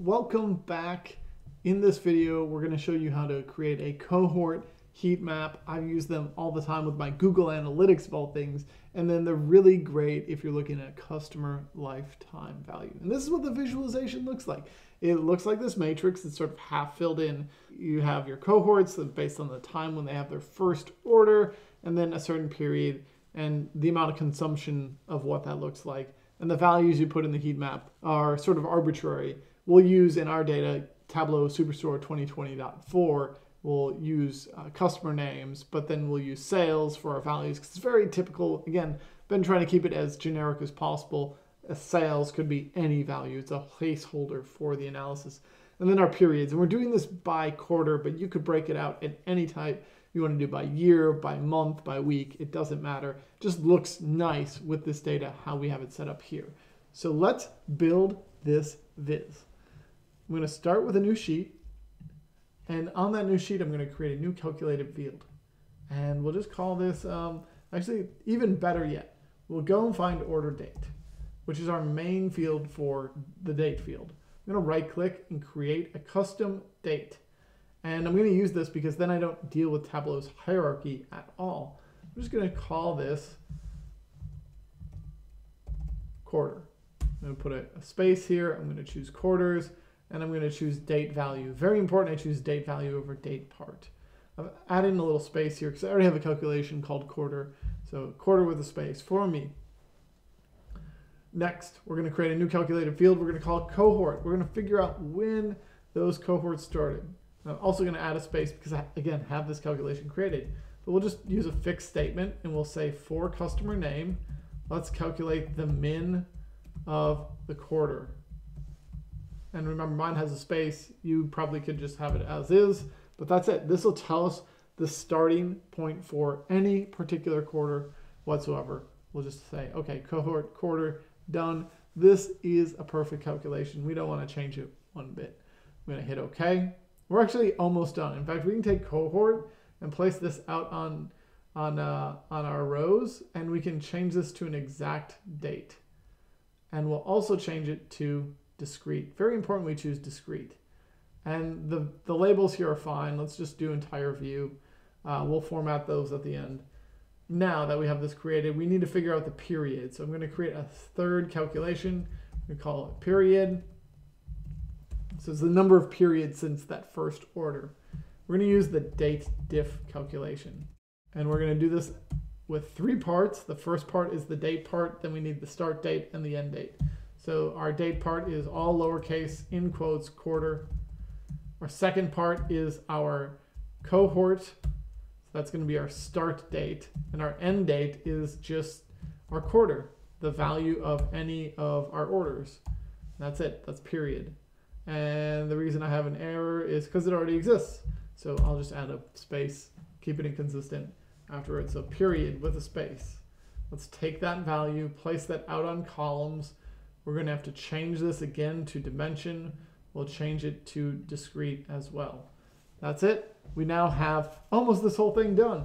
Welcome back. In this video, we're going to show you how to create a cohort heat map. I use them all the time with my Google Analytics of all things, and then they're really great if you're looking at customer lifetime value. And this is what the visualization looks like. It looks like this matrix. It's sort of half filled in. You have your cohorts based on the time when they have their first order, and then a certain period, and the amount of consumption of what that looks like. And the values you put in the heat map are sort of arbitrary we'll use in our data Tableau Superstore 2020.4. We'll use uh, customer names, but then we'll use sales for our values because it's very typical. Again, been trying to keep it as generic as possible. A sales could be any value. It's a placeholder for the analysis. And then our periods. And we're doing this by quarter, but you could break it out at any type you want to do by year, by month, by week. It doesn't matter. It just looks nice with this data, how we have it set up here. So let's build this viz. I'm going to start with a new sheet. And on that new sheet, I'm going to create a new calculated field. And we'll just call this, um, actually, even better yet, we'll go and find order date, which is our main field for the date field. I'm going to right click and create a custom date. And I'm going to use this because then I don't deal with Tableau's hierarchy at all. I'm just going to call this quarter. I'm going to put a, a space here. I'm going to choose quarters and I'm going to choose date value. Very important I choose date value over date part. I've added in a little space here because I already have a calculation called quarter. So quarter with a space for me. Next, we're going to create a new calculated field. We're going to call cohort. We're going to figure out when those cohorts started. I'm also going to add a space because I, again, have this calculation created. But we'll just use a fixed statement and we'll say for customer name, let's calculate the min of the quarter. And remember, mine has a space. You probably could just have it as is, but that's it. This will tell us the starting point for any particular quarter whatsoever. We'll just say, okay, cohort quarter done. This is a perfect calculation. We don't want to change it one bit. I'm going to hit OK. We're actually almost done. In fact, we can take cohort and place this out on on uh, on our rows, and we can change this to an exact date. And we'll also change it to discrete. Very important we choose discrete. And the, the labels here are fine. Let's just do entire view. Uh, we'll format those at the end. Now that we have this created, we need to figure out the period. So I'm going to create a third calculation. We call it period. So it's the number of periods since that first order. We're going to use the date diff calculation. And we're going to do this with three parts. The first part is the date part, then we need the start date and the end date. So our date part is all lowercase in quotes quarter. Our second part is our cohort. So that's going to be our start date. And our end date is just our quarter, the value of any of our orders. That's it. That's period. And the reason I have an error is because it already exists. So I'll just add a space, keep it inconsistent afterwards. So period with a space. Let's take that value, place that out on columns, we're going to have to change this again to dimension. We'll change it to discrete as well. That's it. We now have almost this whole thing done.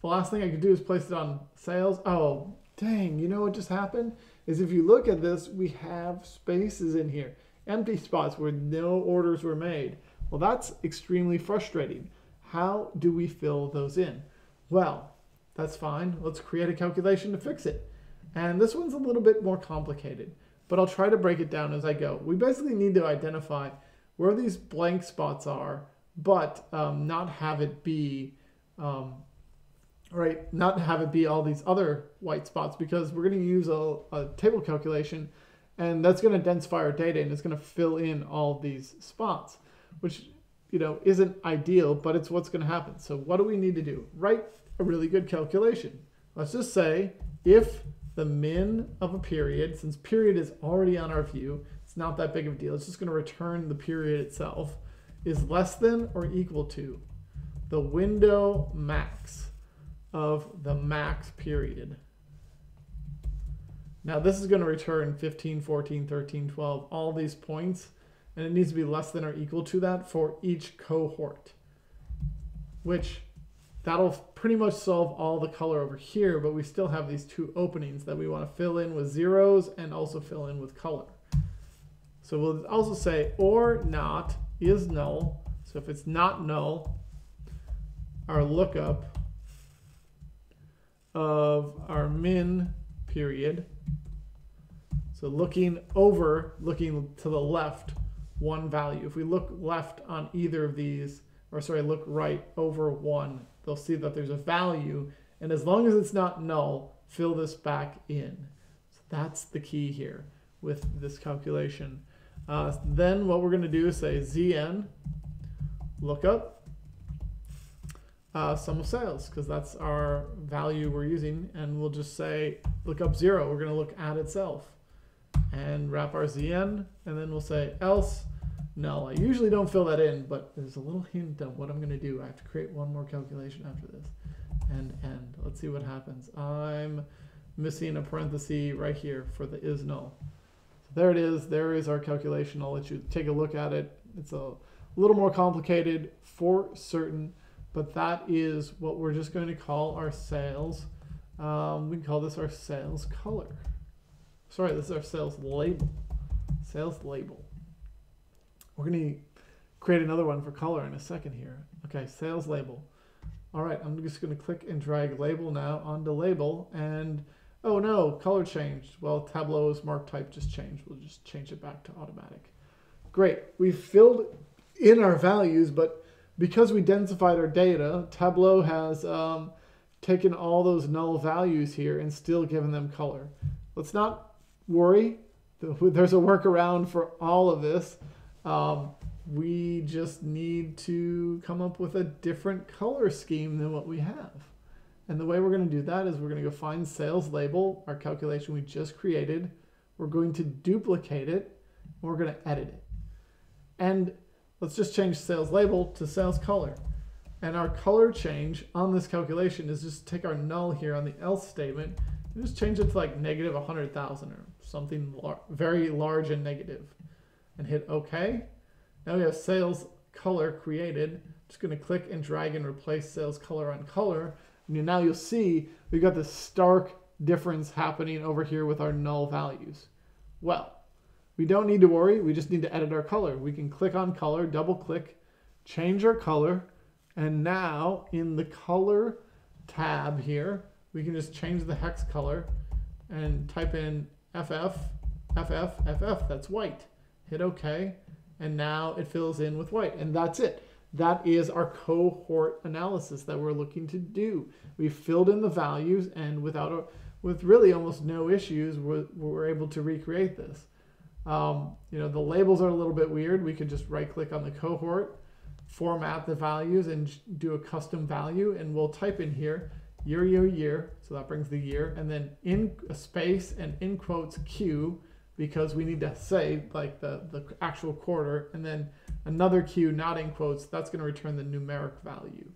The last thing I could do is place it on sales. Oh, dang, you know what just happened? Is if you look at this, we have spaces in here, empty spots where no orders were made. Well, that's extremely frustrating. How do we fill those in? Well, that's fine. Let's create a calculation to fix it. And this one's a little bit more complicated but I'll try to break it down as I go. We basically need to identify where these blank spots are, but um, not have it be, um, right, not have it be all these other white spots because we're going to use a, a table calculation and that's going to densify our data and it's going to fill in all these spots, which, you know, isn't ideal, but it's what's going to happen. So what do we need to do? Write a really good calculation. Let's just say if the min of a period, since period is already on our view, it's not that big of a deal. It's just going to return the period itself, is less than or equal to the window max of the max period. Now this is going to return 15, 14, 13, 12, all these points, and it needs to be less than or equal to that for each cohort, which that'll pretty much solve all the color over here, but we still have these two openings that we want to fill in with zeros and also fill in with color. So we'll also say or not is null. So if it's not null, our lookup of our min period. So looking over, looking to the left, one value. If we look left on either of these, or sorry, look right over one, they'll see that there's a value. And as long as it's not null, fill this back in. So that's the key here with this calculation. Uh, then what we're going to do is say zn lookup uh, sum of sales because that's our value we're using and we'll just say look up zero we're going to look at itself and wrap our zn and then we'll say else null I usually don't fill that in but there's a little hint of what I'm going to do I have to create one more calculation after this and end let's see what happens I'm missing a parenthesis right here for the is null there it is. There is our calculation. I'll let you take a look at it. It's a little more complicated for certain, but that is what we're just going to call our sales. Um, we can call this our sales color. Sorry, this is our sales label. Sales label. We're going to create another one for color in a second here. Okay, sales label. All right, I'm just going to click and drag label now onto label and Oh no, color changed. Well, Tableau's mark type just changed. We'll just change it back to automatic. Great, we've filled in our values, but because we densified our data, Tableau has um, taken all those null values here and still given them color. Let's not worry. There's a workaround for all of this. Um, we just need to come up with a different color scheme than what we have. And the way we're going to do that is we're going to go find sales label, our calculation we just created. We're going to duplicate it. And we're going to edit it. And let's just change sales label to sales color. And our color change on this calculation is just take our null here on the else statement and just change it to like negative 100,000 or something lar very large and negative and hit OK. Now we have sales color created. Just going to click and drag and replace sales color on color And now you'll see we've got this stark difference happening over here with our null values. Well, we don't need to worry. We just need to edit our color. We can click on color, double click, change our color, and now in the color tab here, we can just change the hex color and type in FF, FF, FF, that's white. Hit OK, and now it fills in with white, and that's it. That is our cohort analysis that we're looking to do. We filled in the values and without a, with really almost no issues, we're, we're able to recreate this. Um, you know, the labels are a little bit weird. We could just right click on the cohort, format the values and do a custom value. And we'll type in here year, year, year. So that brings the year and then in a space and in quotes Q because we need to say like the, the actual quarter and then another Q not in quotes, that's going to return the numeric value.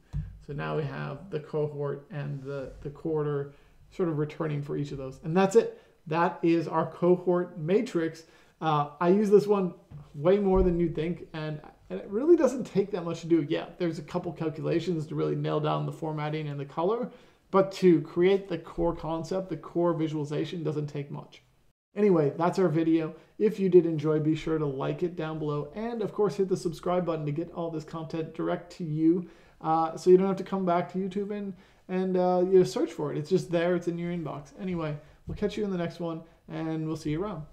So now we have the cohort and the, the quarter sort of returning for each of those. And that's it. That is our cohort matrix. Uh, I use this one way more than you think, and, and it really doesn't take that much to do. Yeah, there's a couple calculations to really nail down the formatting and the color, but to create the core concept, the core visualization doesn't take much. Anyway, that's our video. If you did enjoy, be sure to like it down below. And of course, hit the subscribe button to get all this content direct to you. Uh, so you don't have to come back to YouTube and, and uh, you know, search for it. It's just there. It's in your inbox. Anyway, we'll catch you in the next one and we'll see you around.